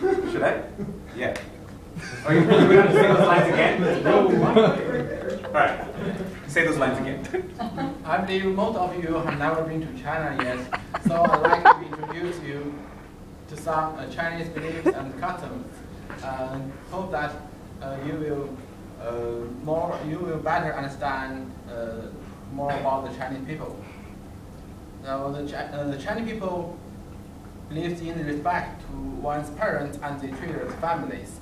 Should I? Yeah. Are you going to say those lines again? All right. Say those lines again. I believe most of you have never been to China yet, so I'd like to introduce you to some uh, Chinese beliefs and customs. Uh, hope that uh, you will uh, more you will better understand uh, more about the Chinese people. Now, the, Chi- uh, the Chinese people believes in respect to one's parents and the children's families.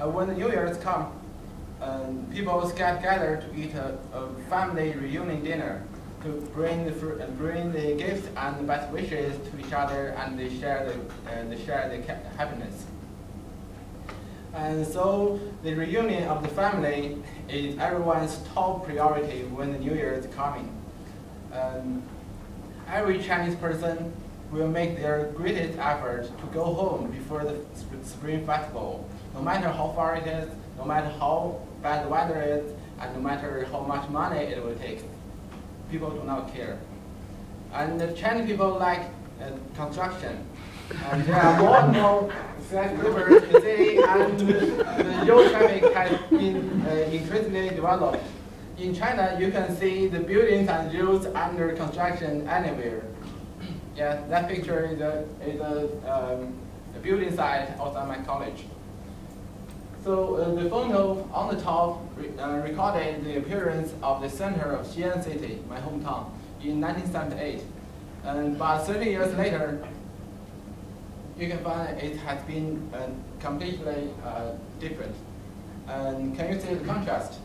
Uh, when the New Year's come, um, people get together to eat a, a family reunion dinner to bring the uh, bring the gifts and the best wishes to each other, and they share the uh, they share the happiness. And so the reunion of the family is everyone's top priority when the New Year is coming. Um, every Chinese person will make their greatest effort to go home before the Spring Festival, no matter how far it is, no matter how bad the weather is, and no matter how much money it will take. People do not care. And the Chinese people like uh, construction. And there are more and more skyscrapers in and the road traffic has been uh, increasingly developed. In China, you can see the buildings and roads under construction anywhere. Yeah, that picture is a, is a, um, a building site outside my college. So uh, the photo on the top re uh, recorded the appearance of the center of Xi'an city, my hometown, in 1978. And but 30 years later, you can find it has been uh, completely uh, different. And can you see the contrast?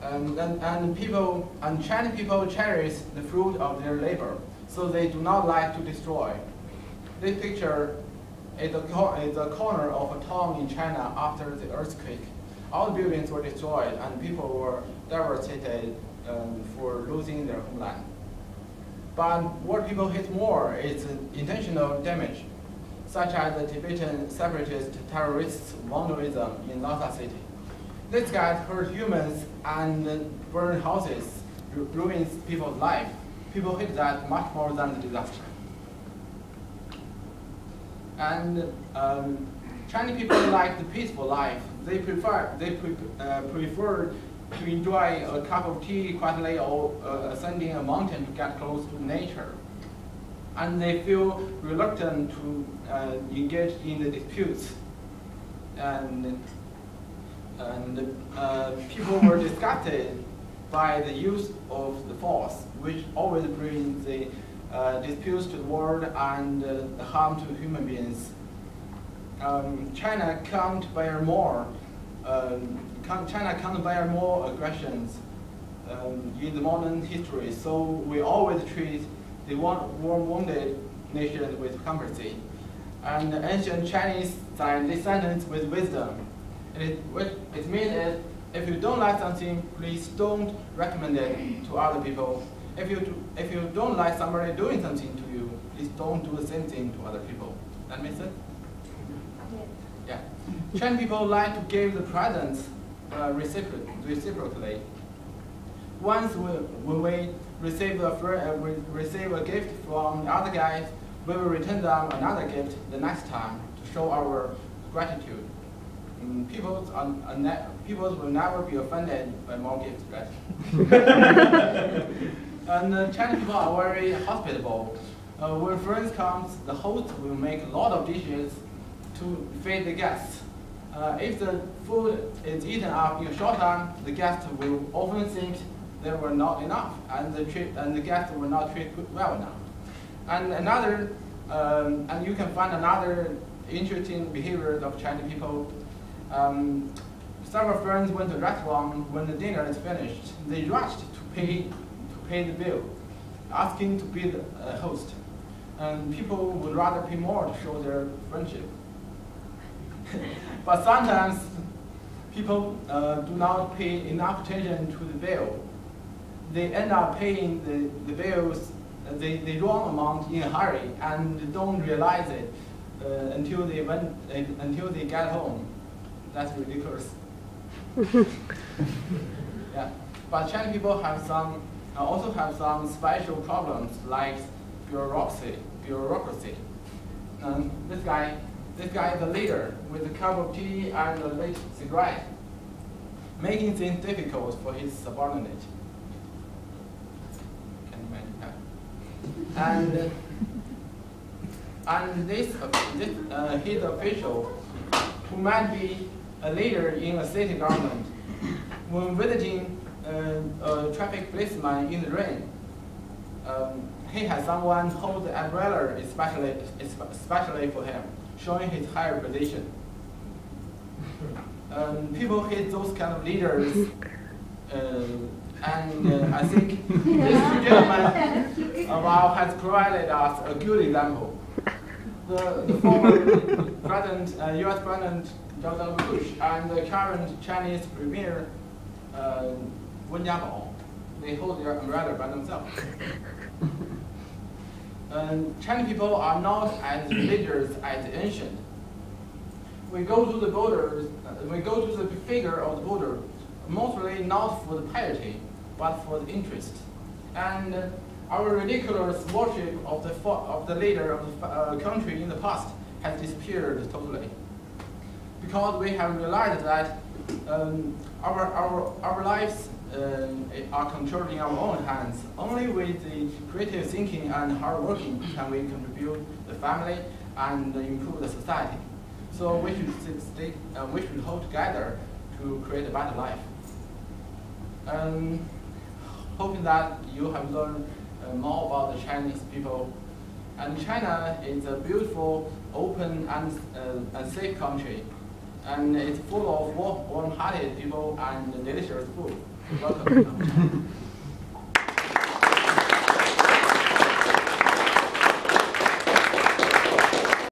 And, and, and people and Chinese people cherish the fruit of their labor, so they do not like to destroy. This picture is a corner of a town in China after the earthquake. All the buildings were destroyed and people were devastated um, for losing their homeland. But what people hate more is intentional damage, such as the Tibetan separatist terrorists' vandalism in Lhasa city. This guy hurt humans and burn houses, ru- ruins people's life. People hate that much more than the disaster. And um, Chinese people like the peaceful life. They prefer they pre- uh, prefer to enjoy a cup of tea quietly or uh, ascending a mountain to get close to nature. And they feel reluctant to uh, engage in the disputes. And and uh, people were disgusted by the use of the force, which always brings the uh, disputes to the world and uh, the harm to human beings. Um, China can't bear more. Um, can, China can't bear more aggressions um, in the modern history, so we always treat the war-wounded nations with compassion. And ancient Chinese said this sentence with wisdom. And it, it means if you don't like something, please don't recommend it to other people. If you, do, if you don't like somebody doing something to you, please don't do the same thing to other people. That makes sense? Yeah. Chinese people like to give the presents uh, recipro- reciprocally. Once we, when we receive a, uh, we receive a gift from the other guys, we will return them another gift the next time to show our gratitude. Mm, people, are, are ne- people will never be offended by more gifts, right? and uh, Chinese people are very hospitable. Uh, when friends comes, the host will make a lot of dishes to feed the guests. Uh, if the food is eaten up in a short time, the guests will often think there were not enough, and the treat, and the guests were not treated well enough. And another, um, and you can find another interesting behavior of Chinese people. Um, several friends went to a restaurant when the dinner is finished. They rushed to pay to pay the bill, asking to be the uh, host. And people would rather pay more to show their friendship. but sometimes people uh, do not pay enough attention to the bill. They end up paying the, the bills, uh, the, the wrong amount in a hurry and don't realize it uh, until, they went, uh, until they get home. That's ridiculous. yeah. But Chinese people have some, uh, also have some special problems like bureaucracy. bureaucracy. Um, this guy This guy is a leader with a cup of tea and a lit cigarette, making things difficult for his subordinate. Can imagine that? And and this, uh, this uh, his official, who might be a leader in a city government, when visiting uh, a traffic policeman in the rain, um, he has someone hold the umbrella especially, especially for him, showing his higher position. Um, people hate those kind of leaders, uh, and uh, I think this gentleman of ours has provided us a good example. The, the former president, uh, U.S. President George W. Bush and the current Chinese Premier uh, Wen Jiabao, they hold their umbrella by themselves. And Chinese people are not as religious as the ancient. We go to the borders, uh, we go to the figure of the Buddha, mostly not for the piety, but for the interest. And our ridiculous worship of the, of the leader of the uh, country in the past has disappeared totally. Because we have realized that um, our, our, our lives uh, are controlled in our own hands. Only with the creative thinking and hard working can we contribute the family and improve the society. So we should stay, uh, we should hold together to create a better life. Um, hoping that you have learned more about the Chinese people. And China is a beautiful, open, and, uh, and safe country. And it's full of warm-hearted people and delicious food. Welcome.